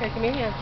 Quer que me renda?